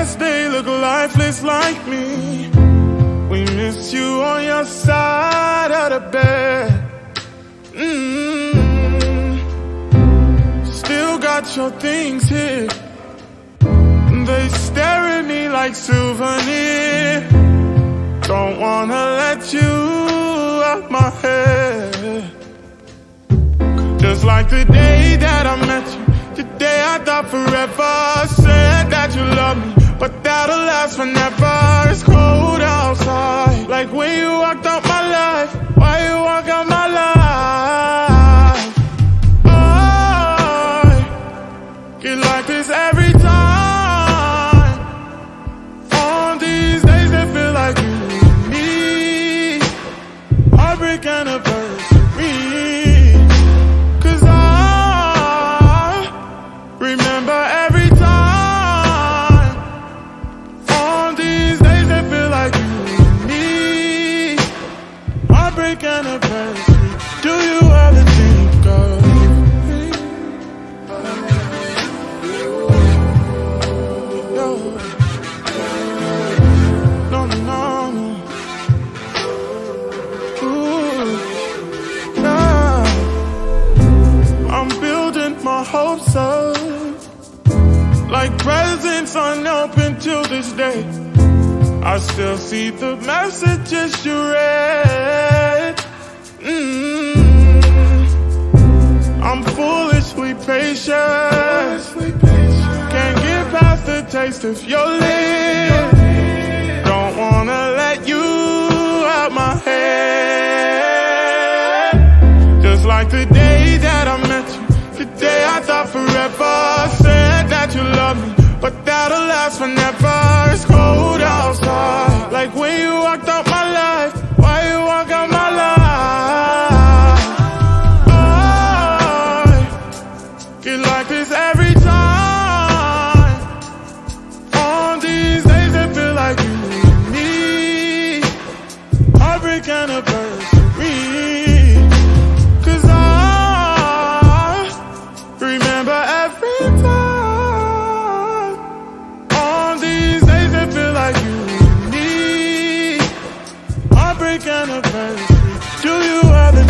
they look lifeless like me. We miss you on your side of the bed. Mm-hmm. Still got your things here. They stare at me like souvenir. Don't wanna let you out my head. Just like the day that I met you. The day I thought forever. Said that you love me, but that'll last forever. It's cold outside. Like when you walked out my life. Why you walk out my life? I get like this every time. On these days that feel like you and me. Heartbreak anniversary. Heartbreak anniversary. Do you ever think of me? No, no, no. Ooh, nah. I'm building my hopes up like presents unopened till this day. I still see the messages you read. Mm. I'm foolishly patient. Can't get past the taste of your lips. Don't wanna let you out my head. Just like the day that I met you. The day I thought forever. Said that you love me, but that'll last forever. like anniversary. Cause I remember every time. On these days that feel like you need me. Heartbreak anniversary. Do you ever